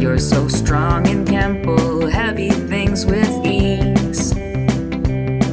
You're so strong and can